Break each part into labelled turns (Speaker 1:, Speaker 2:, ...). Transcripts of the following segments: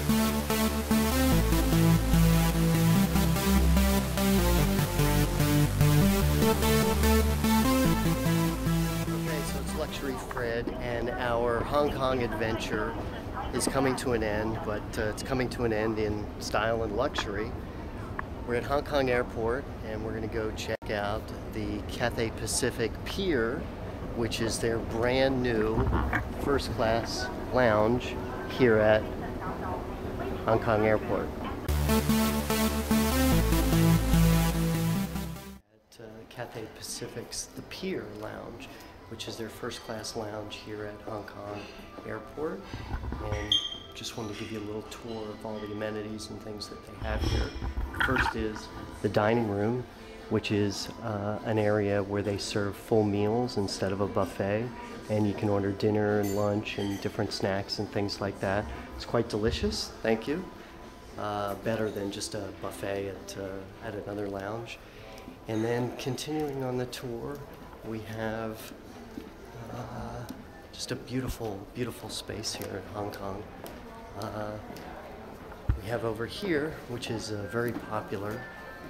Speaker 1: Okay, so it's Luxury Fred, and our Hong Kong adventure is coming to an end, but uh, it's coming to an end in style and luxury. We're at Hong Kong Airport, and we're going to go check out the Cathay Pacific Pier, which is their brand new first class lounge here at Hong Kong Airport. At uh, Cathay Pacific's The Pier Lounge, which is their first class lounge here at Hong Kong Airport. And just wanted to give you a little tour of all the amenities and things that they have here. First is the dining room, which is uh, an area where they serve full meals instead of a buffet. And you can order dinner and lunch and different snacks and things like that. It's quite delicious, thank you. Uh, better than just a buffet at, uh, at another lounge. And then continuing on the tour, we have uh, just a beautiful, beautiful space here in Hong Kong. Uh, we have over here, which is uh, very popular.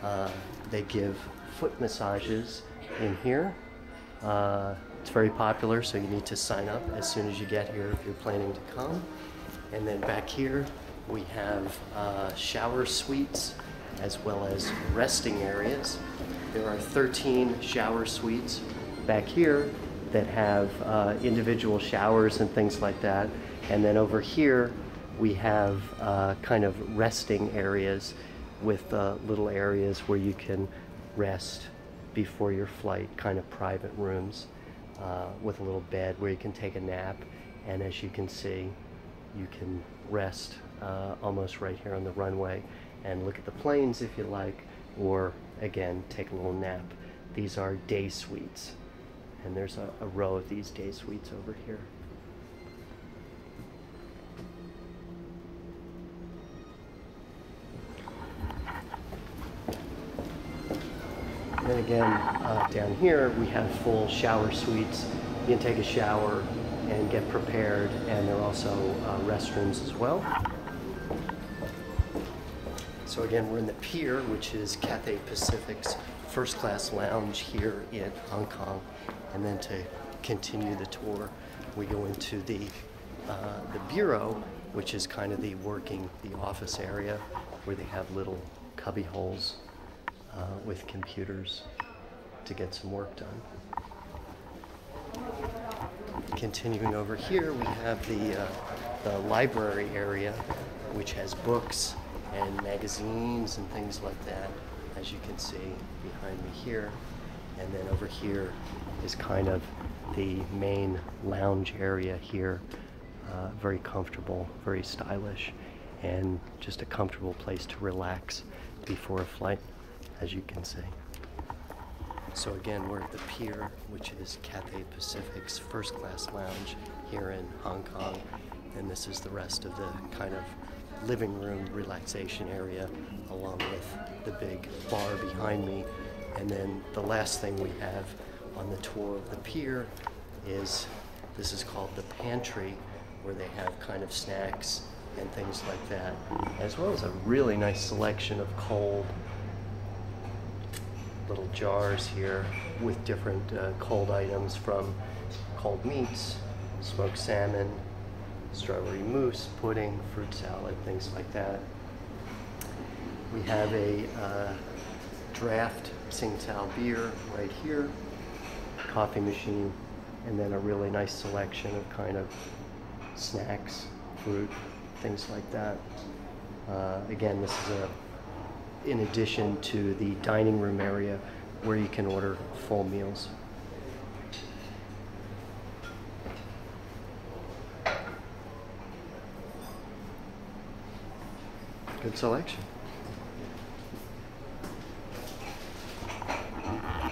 Speaker 1: Uh, they give foot massages in here. Uh, it's very popular, so you need to sign up as soon as you get here if you're planning to come. And then back here, we have uh, shower suites as well as resting areas. There are 13 shower suites back here that have uh, individual showers and things like that. And then over here, we have uh, kind of resting areas with uh, little areas where you can rest before your flight, kind of private rooms uh, with a little bed where you can take a nap. And as you can see, you can rest uh, almost right here on the runway and look at the planes if you like, or again, take a little nap. These are day suites, and there's a, a row of these day suites over here. Again, uh, down here, we have full shower suites. You can take a shower and get prepared, and there are also uh, restrooms as well. So again, we're in the pier, which is Cathay Pacific's first class lounge here in Hong Kong. And then to continue the tour, we go into the, uh, the bureau, which is kind of the working, the office area where they have little cubby holes uh, with computers to get some work done. Continuing over here, we have the, uh, the library area, which has books and magazines and things like that, as you can see behind me here. And then over here is kind of the main lounge area here. Uh, very comfortable, very stylish, and just a comfortable place to relax before a flight, as you can see. So again, we're at the pier, which is Cathay Pacific's first class lounge here in Hong Kong. And this is the rest of the kind of living room relaxation area along with the big bar behind me. And then the last thing we have on the tour of the pier is this is called the pantry where they have kind of snacks and things like that, as well as a really nice selection of cold little jars here with different uh, cold items from cold meats, smoked salmon, strawberry mousse, pudding, fruit salad, things like that. We have a uh, draft Tsingtao beer right here, coffee machine, and then a really nice selection of kind of snacks, fruit, things like that. Uh, again, this is a in addition to the dining room area where you can order full meals. Good selection.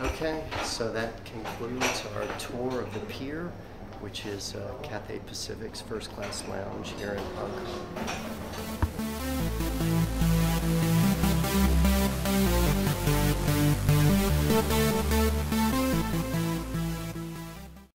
Speaker 1: Okay, so that concludes our tour of the pier, which is uh, Cathay Pacific's first class lounge here in Hong Kong.